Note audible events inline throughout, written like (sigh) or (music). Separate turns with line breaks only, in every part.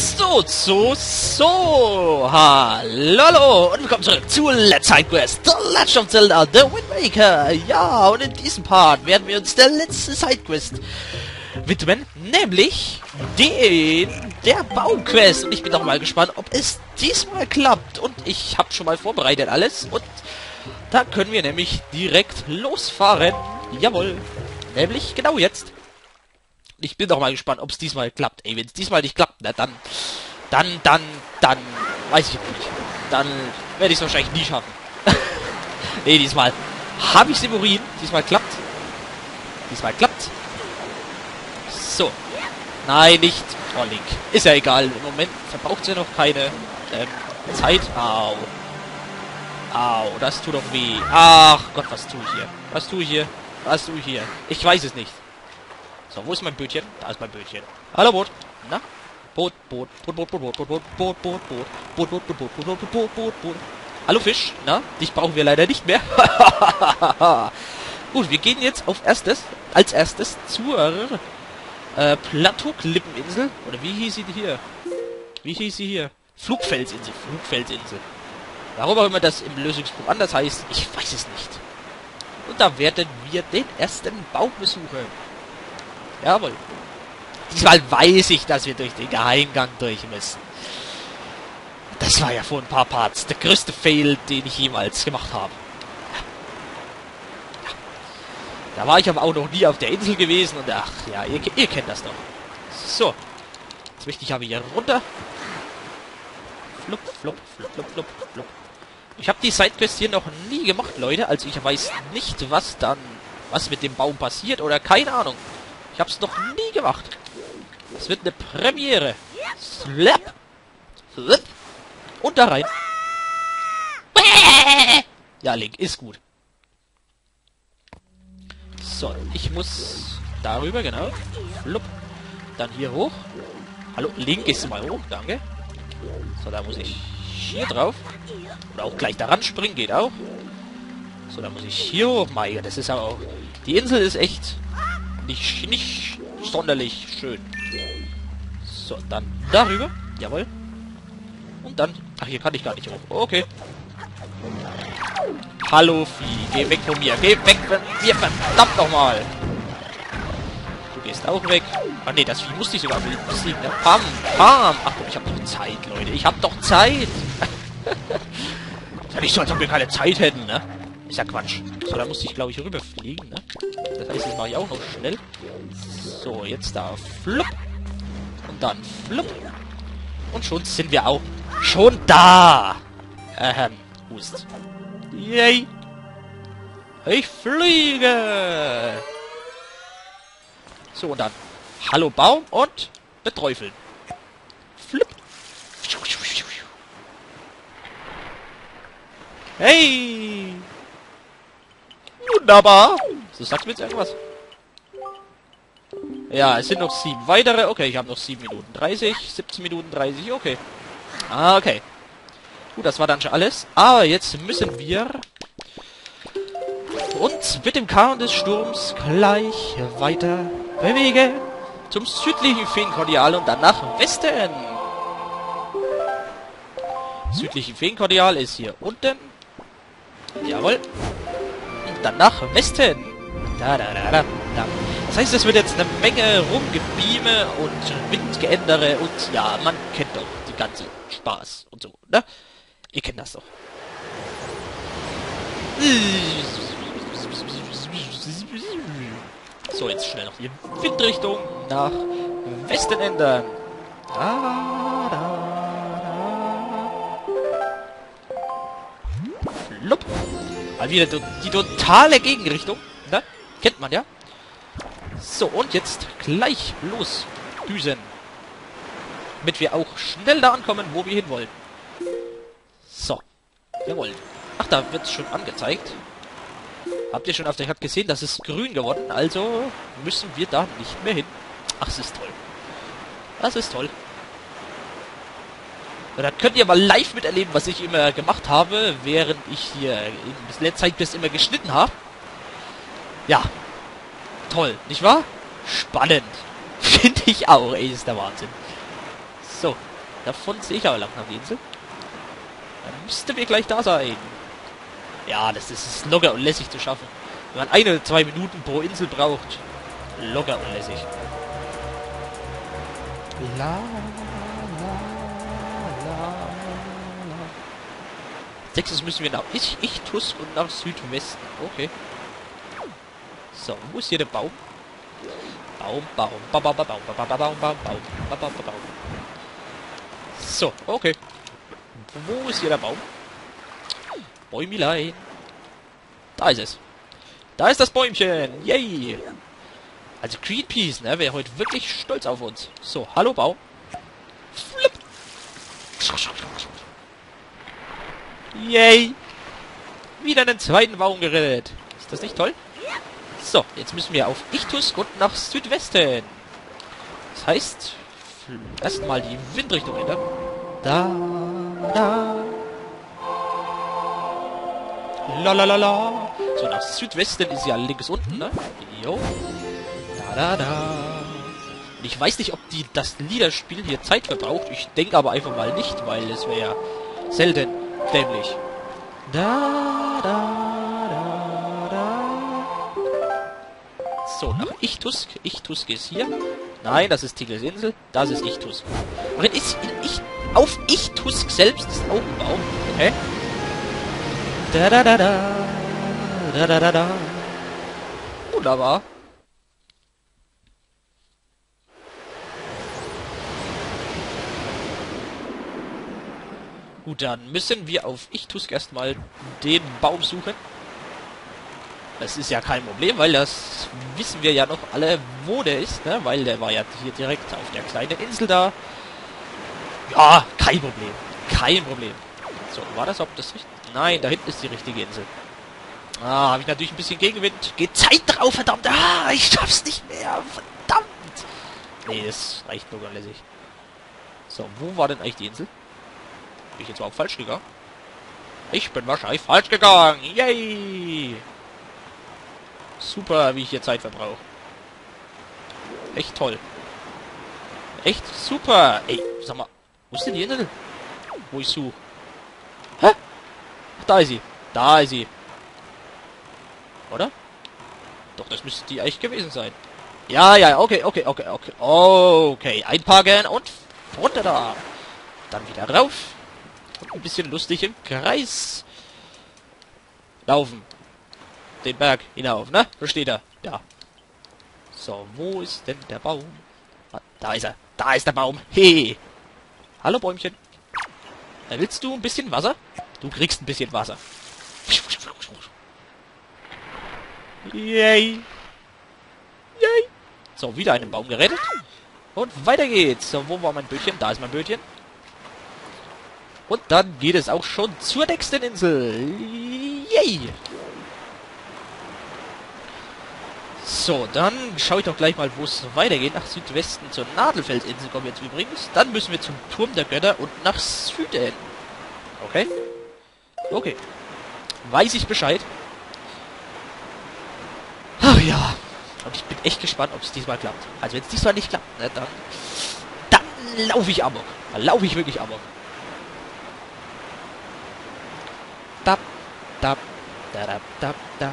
So, so, so. Hallo und willkommen zurück zu Let's Side Quest, The Legend of Zelda, The Wind Waker. Ja, und in diesem Part werden wir uns der letzten Sidequest widmen, nämlich den der Bauquest. Und ich bin doch mal gespannt, ob es diesmal klappt. Und ich habe schon mal vorbereitet alles und da können wir nämlich direkt losfahren. Jawohl. Nämlich genau jetzt. Ich bin doch mal gespannt, ob es diesmal klappt. Ey, wenn es diesmal nicht klappt, na dann, dann, dann, dann, weiß ich nicht. Dann werde ich es wahrscheinlich nie schaffen. (laughs) nee, diesmal habe ich Urin. Diesmal klappt. Diesmal klappt. So. Nein, nicht. Oh, Link. Ist ja egal. Im Moment verbraucht sie noch keine ähm, Zeit. Au. Au, das tut doch weh. Ach Gott, was tue ich hier? Was tue ich hier? Was tue ich hier? Ich weiß es nicht. So, wo ist mein Bötchen? Da ist mein Bötchen. Hallo Boot. Na? Boot, Boot, Boot, Boot, Boot, Boot, Boot, Boot, Boot, Boot, Boot, Boot, Boot, Boot, Boot, Boot, Boot, Boot, Boot, Boot. Hallo Fisch. Na? Dich brauchen wir leider nicht mehr. Gut, wir gehen jetzt auf erstes, als erstes zur äh, Plateauklippeninsel. Oder wie hieß sie hier? Wie hieß sie hier? Flugfelsinsel. Flugfelsinsel. Warum auch immer das im Lösungsbuch anders heißt, ich weiß es nicht. Und da werden wir den ersten Baum besuchen. Jawohl. Diesmal weiß ich, dass wir durch den Geheimgang durch müssen. Das war ja vor ein paar Parts der größte Fail, den ich jemals gemacht habe. Ja. Da war ich aber auch noch nie auf der Insel gewesen und ach ja, ihr, ihr kennt das doch. So. Jetzt möchte ich aber hier runter. Flup, flup, flup, flup, flup, flup. Ich habe die Sidequest hier noch nie gemacht, Leute. Also ich weiß nicht, was dann, was mit dem Baum passiert oder keine Ahnung. Ich habe es noch nie gemacht. Es wird eine Premiere. Slap. Slap. Und da rein. (laughs) Ja, Link, ist gut. So, ich muss darüber, genau. Flup. Dann hier hoch. Hallo, Link ist mal hoch, danke. So, da muss ich hier drauf. Oder auch gleich daran springen, geht auch. So, da muss ich hier hoch. Mein das ist aber auch... Die Insel ist echt nicht, nicht sonderlich schön. So, dann darüber. Jawohl. Und dann... Ach, hier kann ich gar nicht hoch. Okay. Hallo, Vieh. Geh weg von mir. Geh weg von mir. Verdammt nochmal. Du gehst auch weg. Ah, nee, das Vieh musste ich sogar besiegen. Ne? Pam, pam. Ach, ich hab doch Zeit, Leute. Ich hab doch Zeit. ist (laughs) ja nicht so, als ob wir keine Zeit hätten, ne? Ist ja Quatsch. So, da musste ich, glaube ich, rüberfliegen, ne? Das heißt, das mache ich auch noch schnell. So, jetzt da. Flupp. Und dann flupp. Und schon sind wir auch schon da. Ähm, Hust. Yay. Ich fliege. So, und dann Hallo Baum und beträufeln. Flipp. Hey! Wunderbar! So, sagt mir jetzt irgendwas? Ja, es sind noch sieben weitere. Okay, ich habe noch sieben Minuten 30, 17 Minuten 30, okay. Ah, okay. Gut, das war dann schon alles. Aber jetzt müssen wir uns mit dem Kahn des Sturms gleich weiter bewegen. Zum südlichen Feenkordial und dann nach Westen. Südliche Feenkordial ist hier unten. Jawohl. Und dann nach Westen. Da, da, da, da, da. Das heißt, es wird jetzt eine Menge Rumgebieme und Windgeändere und ja, man kennt doch die ganze Spaß und so, ne? Ihr kennt das doch. So, jetzt schnell noch die Windrichtung nach Westen ändern. Da, da, da. Flupp. Mal wieder die totale Gegenrichtung. Kennt man ja. So, und jetzt gleich los düsen. Damit wir auch schnell da ankommen, wo wir hinwollen. So. Jawohl. Ach, da wird es schon angezeigt. Habt ihr schon auf der Karte gesehen, das ist grün geworden, also müssen wir da nicht mehr hin. Ach, es ist toll. Das ist toll. Und dann könnt ihr mal live miterleben, was ich immer gemacht habe, während ich hier in das letzte Zeitquest immer geschnitten habe. Ja. Toll, nicht wahr? Spannend. (laughs) Finde ich auch, ey, ist der Wahnsinn. So, Davon sehe ich aber langsam die Insel. Dann müsste wir gleich da sein. Ja, das ist locker und lässig zu schaffen. Wenn man eine, zwei Minuten pro Insel braucht, locker und lässig. La, la, la, la. Sechstes müssen wir nach Ich, Ichtus und nach Südwesten. Okay. So, wo ist hier der Baum? Baum, Baum, Baum, Baum, Baum, Baum, Baum, Baum, Baum, Baum, Baum, Baum. So, okay. Wo ist hier der Baum? Bäumelein. Da ist es. Da ist das Bäumchen. Yay. Also Greenpeace, ne, wäre heute wirklich stolz auf uns. So, hallo Baum. Flip. Yay. Wieder einen zweiten Baum gerettet. Ist das nicht toll? So, jetzt müssen wir auf Ichtus und nach Südwesten. Das heißt, erstmal die Windrichtung ändern. Da, da. La la la la. So, nach Südwesten ist ja links unten, ne? Jo. Da da da. Und ich weiß nicht, ob die das Liederspiel hier Zeit verbraucht. Ich denke aber einfach mal nicht, weil es wäre selten dämlich. Da da So, nach Ichtusk. Ichtusk ist hier. Nein, das ist Tigels Insel. Das ist Ichtusk. Und ist in Ich auf Ichtusk selbst ist auch ein Baum. Okay. Da da da da. Da da da da. Wunderbar. Gut, dann müssen wir auf Ichtusk erstmal den Baum suchen. Das ist ja kein Problem, weil das wissen wir ja noch alle, wo der ist, ne? Weil der war ja hier direkt auf der kleinen Insel da. Ja, kein Problem. Kein Problem. So, war das ob das richtig? Nein, da hinten ist die richtige Insel. Ah, habe ich natürlich ein bisschen Gegenwind. Geht Zeit drauf, verdammt. Ah, ich schaff's nicht mehr. Verdammt. Nee, das reicht nur lässig. So, wo war denn eigentlich die Insel? Bin ich jetzt überhaupt falsch gegangen? Ich bin wahrscheinlich falsch gegangen. Yay! Super, wie ich hier Zeit verbrauche. Echt toll. Echt super. Ey, sag mal, wo ist denn die Insel? Wo ich suche. Hä? Ach, da ist sie. Da ist sie. Oder? Doch, das müsste die eigentlich gewesen sein. Ja, ja, okay, okay, okay, okay. Okay, einparken und runter da. Dann wieder rauf. Und ein bisschen lustig im Kreis laufen. Den Berg hinauf, ne? Wo steht er? Ja. So, wo ist denn der Baum? Ah, da ist er. Da ist der Baum. Hey. Hallo Bäumchen. Da willst du ein bisschen Wasser? Du kriegst ein bisschen Wasser. Yay. Yay. So, wieder einen Baum gerettet. Und weiter geht's. So, wo war mein Bötchen? Da ist mein Bötchen. Und dann geht es auch schon zur nächsten Insel. Yay. So, dann schaue ich doch gleich mal, wo es weitergeht. Nach Südwesten zur Nadelfelsinsel kommen wir jetzt übrigens. Dann müssen wir zum Turm der Götter und nach Süden. Okay? Okay. Weiß ich Bescheid. Ach ja. Und ich bin echt gespannt, ob es diesmal klappt. Also wenn es diesmal nicht klappt, ne, dann... Dann laufe ich amok. Dann laufe ich wirklich amok. Dab, dab, da, da, da, da.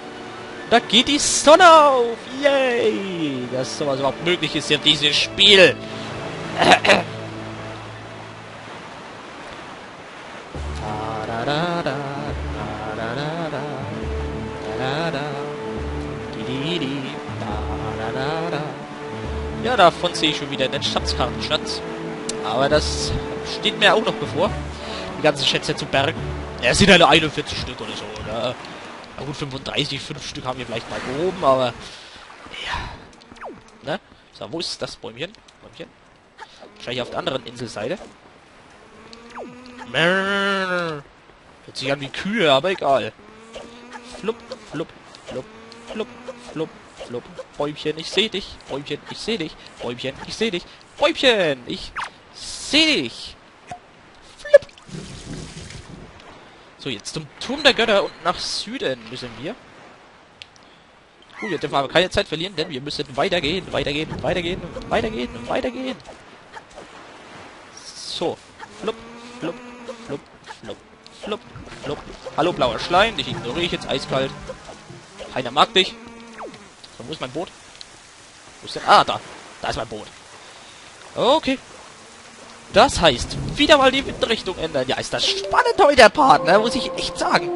Da geht die Sonne auf! Yay! Dass sowas überhaupt möglich ist in diesem Spiel. Ja, davon sehe ich schon wieder den Schatzkartenschatz. Aber das steht mir auch noch bevor. Die ganzen Schätze zu bergen. Ja, es sind halt 41 Stück oder so, oder? Na gut, 35, 5 Stück haben wir vielleicht mal gehoben, aber... Ja. Ne? So, wo ist das Bäumchen? Bäumchen? Wahrscheinlich auf der anderen Inselseite. Hört sich an wie Kühe, aber egal. Flupp, flupp, flupp, flupp, flupp, flupp. Bäumchen, ich seh dich. Bäumchen, ich seh dich. Bäumchen, ich seh dich. Bäumchen, ich seh dich. Flupp. So, jetzt zum Turm der Götter und nach Süden müssen wir. Uh, wir dürfen aber keine Zeit verlieren, denn wir müssen weitergehen, weitergehen, weitergehen, weitergehen, weitergehen. So. Flupp, flupp, flupp, flupp, flupp, flupp. Hallo, blauer Schleim. Dich ignoriere ich jetzt eiskalt. Keiner mag dich. So, wo ist mein Boot? Wo ist denn? Ah, da. Da ist mein Boot. Okay. Das heißt, wieder mal die Windrichtung ändern. Ja, ist das spannend heute, der Part, ne? Muss ich echt sagen.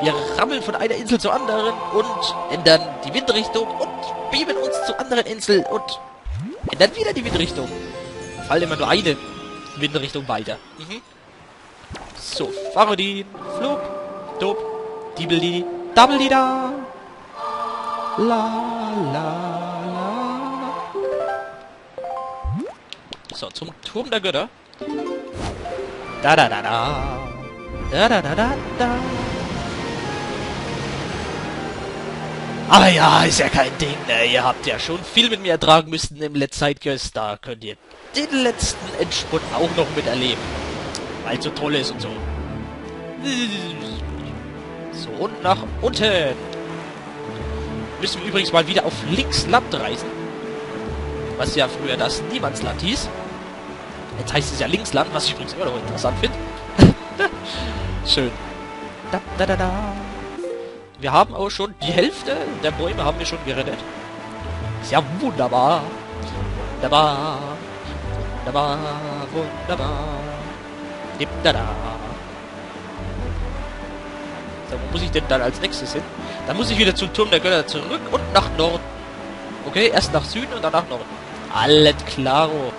Wir rammeln von einer Insel zur anderen und ändern die Windrichtung und beamen uns zu anderen Inseln und ändern wieder die Windrichtung. Fallen immer nur eine Windrichtung weiter. Mhm. So, Farodin, Flug, Dub, Dibeldi, Double-Di-Da. La, la, la. So, zum Turm der Götter. Da, da, da, da. Da, da, da, da, da. Aber ja, ist ja kein Ding, ne? Ihr habt ja schon viel mit mir ertragen müssen im Let's Sidequest. Da könnt ihr den letzten Endspurt auch noch miterleben. Weil es so toll ist und so. So, und nach unten. Müssen wir übrigens mal wieder auf Linksland reisen. Was ja früher das Niemandsland hieß. Jetzt heißt es ja Linksland, was ich übrigens immer noch interessant finde. (laughs) Schön. Da, da, da, da. Wir haben auch schon die Hälfte der Bäume haben wir schon gerettet. Ist ja wunderbar. Wunderbar. Wunderbar. Wunderbar. Da, da. So, wo muss ich denn dann als nächstes hin? Dann muss ich wieder zum Turm der Götter zurück und nach Norden. Okay, erst nach Süden und dann nach Norden. Alles klaro.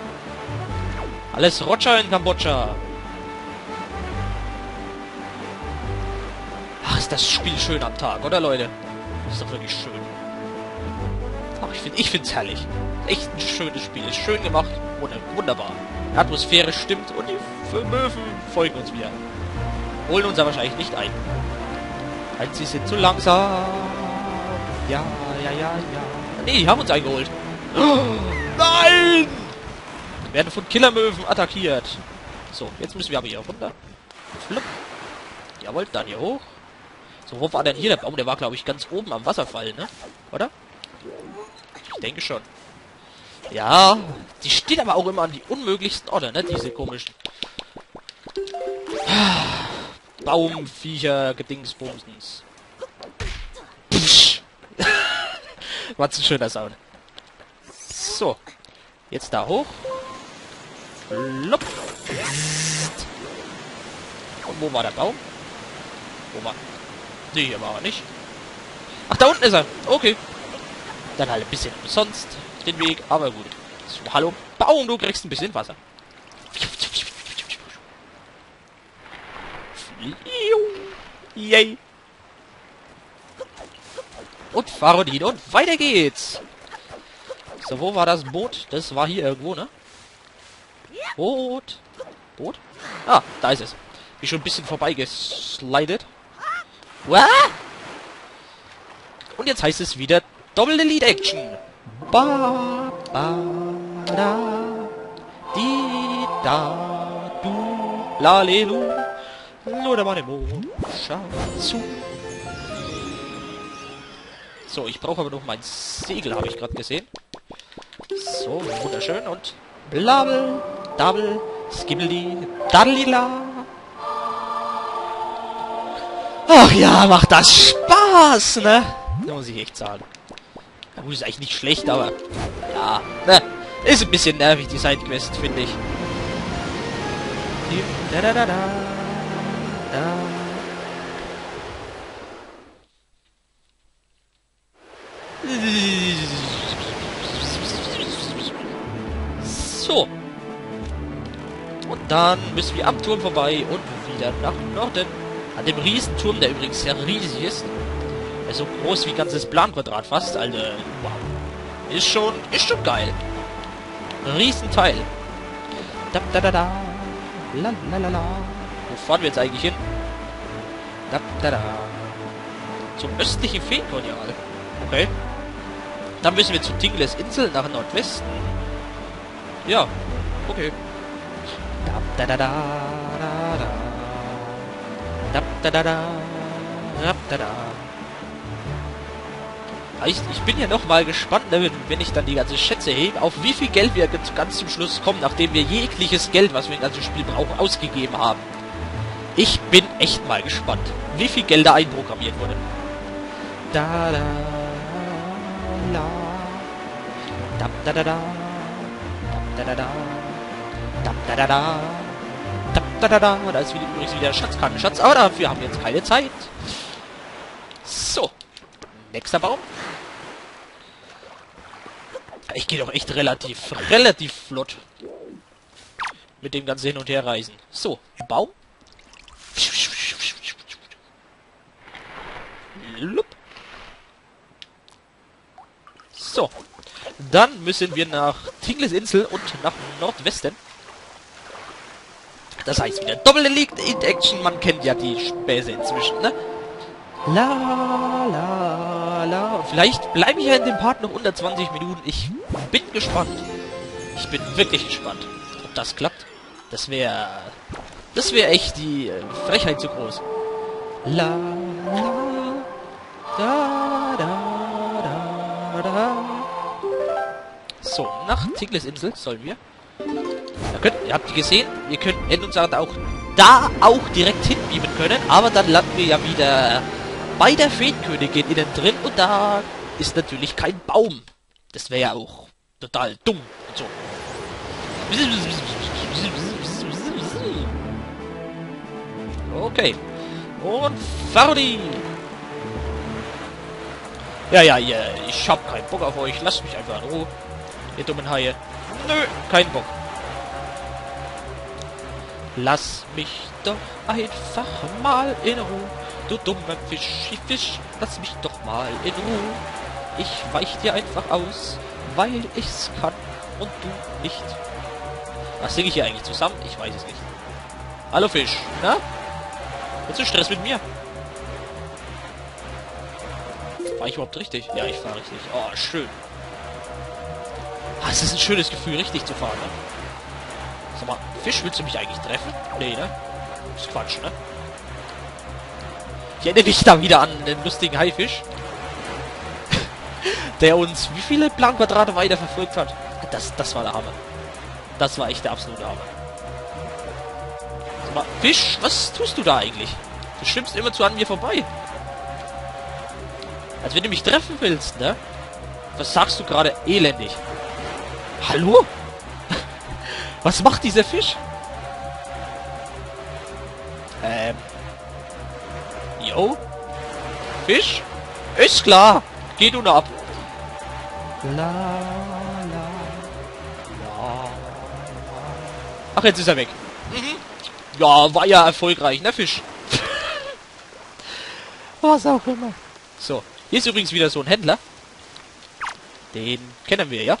Alles Roger in Kambodscha. Ach, ist das Spiel schön am Tag, oder Leute? ist doch wirklich schön. Ach, ich finde ich find's herrlich. Echt ein schönes Spiel. Ist schön gemacht. Wunderbar. Die Atmosphäre stimmt und die Möwen folgen uns wieder. Holen uns aber wahrscheinlich nicht ein. Weil sie sind zu langsam. Ja, ja, ja, ja. Nee, die haben uns eingeholt. (gasps) Nein! Werden von Killermöwen attackiert. So, jetzt müssen wir aber hier runter. Flupp. Jawohl, dann hier hoch. So, wo war denn hier der Baum? Der war, glaube ich, ganz oben am Wasserfall, ne? Oder? Ich denke schon. Ja, die steht aber auch immer an die unmöglichsten Orte, ne? Diese komischen Baumviecher, Gedingsbumsens. (laughs) Was ein schöner Sound. So. Jetzt da hoch. Lopp. Und wo war der Baum? Wo war... Nee, hier war er nicht. Ach, da unten ist er. Okay. Dann halt ein bisschen umsonst den Weg, aber gut. Hallo, Baum, du kriegst ein bisschen Wasser. Yay. Und Farodin und weiter geht's. So, wo war das Boot? Das war hier irgendwo, ne? Boot. Boot? Ah, da ist es. Bin schon ein bisschen vorbeigeslidet. What? Und jetzt heißt es wieder Double Elite Action. Ba, ba, da, di, da, du, la, le, lu, lo, da, mane, mo, zu. So, ich brauche aber noch mein Segel, habe ich gerade gesehen. So, wunderschön und blabbel, double, skibbly, daddlila. Ach ja, macht das Spaß, ne? Da muss ich echt sagen. Na gut, ist eigentlich nicht schlecht, aber... Ja, ne? Ist ein bisschen nervig, die Sidequest, finde ich. Da, da, da, da. Da. So. Und dann müssen wir am Turm vorbei und wieder nach Norden. An dem Riesenturm, der übrigens sehr riesig ist. Er ist so groß wie ganzes Planquadrat fast. Also, wow. Ist schon, ist schon geil. Riesenteil. Da, da, da, da. La, la, la, la. Wo fahren wir jetzt eigentlich hin? Da, da, da. Zum östlichen Feenkordial. Okay. Dann müssen wir zu Tingles Insel nach Nordwesten. Ja, okay. Da, da, da, da, da, da. Da, da, da, da. Da, da. Ich, ich bin ja noch mal gespannt, ne, wenn, ich dann die ganze Schätze hebe, auf wie viel Geld wir ganz, ganz zum Schluss kommen, nachdem wir jegliches Geld, was wir im ganzen Spiel brauchen, ausgegeben haben. Ich bin echt mal gespannt, wie viel Geld da einprogrammiert wurde. Da da la da da da da da da da. Da da da da. Da da da da. Da ist wieder, übrigens wieder Schatzkarten. Schatz, aber dafür haben wir jetzt keine Zeit. So. Nächster Baum. Ich gehe doch echt relativ, relativ flott. Mit dem ganzen Hin- und Herreisen. So, Baum. Dann müssen wir nach Tingles Insel und nach Nordwesten. Das heißt wieder Double Elite Action. Man kennt ja die Späße inzwischen, ne? La, la, la. Vielleicht bleibe ich ja in dem Part noch unter 20 Minuten. Ich bin gespannt. Ich bin wirklich gespannt, ob das klappt. Das wäre... Das wäre echt die äh, Frechheit zu groß. La, la, da, So, nach Tigles Insel sollen wir. Da könnt, ihr habt gesehen, wir können uns auch da auch direkt hinbeamen können, aber dann landen wir ja wieder bei der Feenkönigin innen drin und da ist natürlich kein Baum. Das wäre ja auch total dumm und so. Okay. Und Ferdi. Ja, ja, ja, ich hab keinen Bock auf euch. Lasst mich einfach in Ruhe. Ihr dummen Haie. Nö, kein Bock. Lass mich doch einfach mal in Ruhe. Du dummer Fisch, Fisch, lass mich doch mal in Ruhe. Ich weich dir einfach aus, weil ich's kann und du nicht. Was singe ich hier eigentlich zusammen? Ich weiß es nicht. Hallo Fisch, na? Willst du Stress mit mir? War ich überhaupt richtig? Ja, ich fahre richtig. Oh, schön. Es ist ein schönes Gefühl, richtig zu fahren, ne? Sag mal, Fisch, willst du mich eigentlich treffen? Nee, ne? Ist Quatsch, ne? Ich erinnere mich da wieder an den lustigen Haifisch. (laughs) der uns wie viele Planquadrate weiter verfolgt hat. Das, das war der Hammer. Das war echt der absolute Hammer. Sag mal, Fisch, was tust du da eigentlich? Du schwimmst immer zu an mir vorbei. Als wenn du mich treffen willst, ne? Was sagst du gerade elendig? Hallo? Was macht dieser Fisch? Ähm. Jo? Fisch? Ist klar. Geh du noch ab. La, la, la. Ach, jetzt ist er weg. Mhm. Ja, war ja erfolgreich, ne, Fisch? (laughs) Was auch immer. So, hier ist übrigens wieder so ein Händler. Den kennen wir, ja?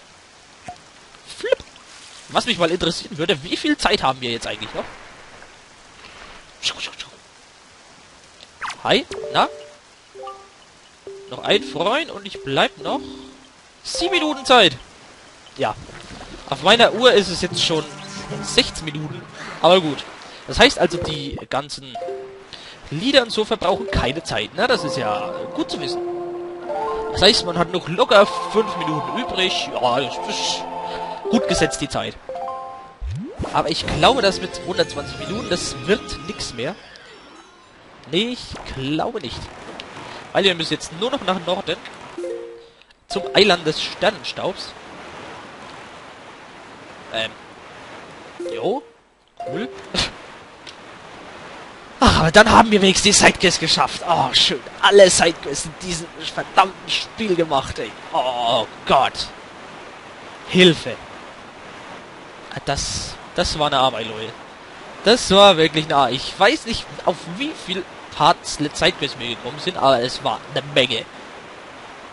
Was mich mal interessieren würde, wie viel Zeit haben wir jetzt eigentlich noch? Hi, na? Noch ein Freund und ich bleib noch sieben Minuten Zeit. Ja. Auf meiner Uhr ist es jetzt schon 16 Minuten. Aber gut. Das heißt also, die ganzen Lieder und so verbrauchen keine Zeit. Ne? Das ist ja gut zu wissen. Das heißt, man hat noch locker 5 Minuten übrig. Ja, das ist gut gesetzt, die Zeit. Aber ich glaube, dass mit 120 Minuten, das wird nichts mehr. Nee, ich glaube nicht. Weil wir müssen jetzt nur noch nach Norden. Zum Eiland des Sternenstaubs. Ähm. Jo. Cool. Ach, (laughs) aber dann haben wir wenigstens die Sidequests geschafft. Oh, schön. Alle Sidequests in diesem verdammten Spiel gemacht, ey. Oh Gott. Hilfe. Das, das war eine Arbeit, Leute. Das war wirklich nah. Ich weiß nicht, auf wie viel Parts Sidequests mir gekommen sind, aber es war eine Menge.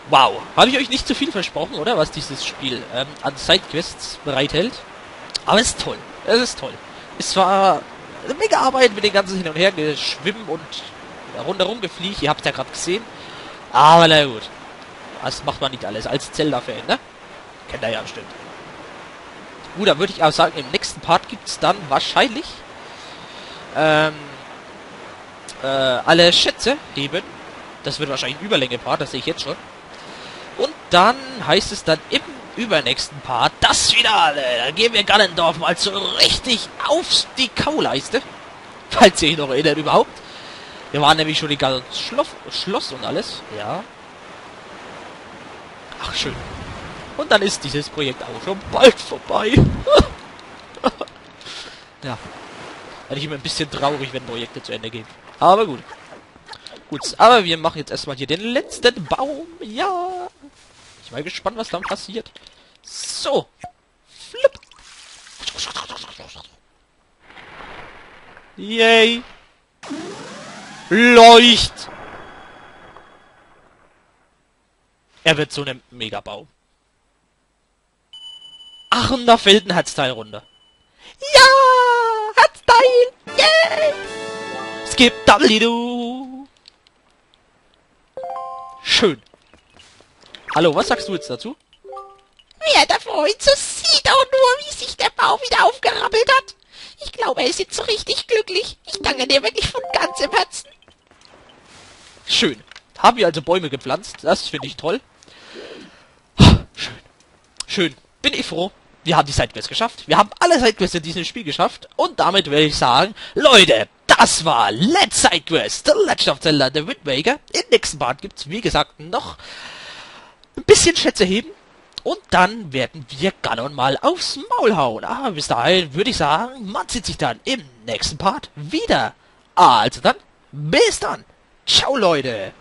Wow. Habe ich euch nicht zu viel versprochen, oder? Was dieses Spiel ähm, an Sidequests bereithält. Aber es ist toll. Es ist toll. Es war eine mega Arbeit mit den ganzen Hin- und Her geschwimmen und rundherum gefliegt, ihr habt ja gerade gesehen. Aber na gut. Das macht man nicht alles als Zelda-Fan, ne? Kennt ihr ja bestimmt. Gut, dann würde ich auch sagen, im nächsten Part gibt es dann wahrscheinlich ähm, äh, alle Schätze eben. Das wird wahrscheinlich ein Überlänge-Part, das sehe ich jetzt schon. Und dann heißt es dann im übernächsten Part das Finale. Da gehen wir Gallendorf mal so richtig auf die Kauleiste. (laughs) Falls ihr euch noch erinnert überhaupt. Wir waren nämlich schon die ganze Schloss, Schloss und alles. Ja. Ach, schön. Und dann ist dieses Projekt auch schon bald vorbei. (laughs) ja. Bin ich immer ein bisschen traurig, wenn Projekte zu Ende gehen. Aber gut. Gut, aber wir machen jetzt erstmal hier den letzten Baum. Ja. Ich bin mal gespannt, was dann passiert. So. Flip. Yay. Leucht. Er wird so ein Megabaum. Ach, und da fällt ein Herzteil runter. Ja! Herzteil! Yay! Skip W. Schön. Hallo, was sagst du jetzt dazu?
Werter Freund, so sieht auch nur, wie sich der Baum wieder aufgerappelt hat. Ich glaube, er ist jetzt so richtig glücklich. Ich danke dir wirklich von ganzem Herzen.
Schön. Haben wir also Bäume gepflanzt. Das finde ich toll. Schön. Schön. Bin ich froh. Wir haben die Sidequest geschafft. Wir haben alle Sidequests in diesem Spiel geschafft. Und damit werde ich sagen, Leute, das war Let's Sidequest, The Legend of Zelda, The Wind Waker. Im nächsten Part gibt's, wie gesagt, noch ein bisschen Schätze heben. Und dann werden wir Ganon mal aufs Maul hauen. Aber bis dahin würde ich sagen, man sieht sich dann im nächsten Part wieder. Also dann, bis dann. Ciao, Leute.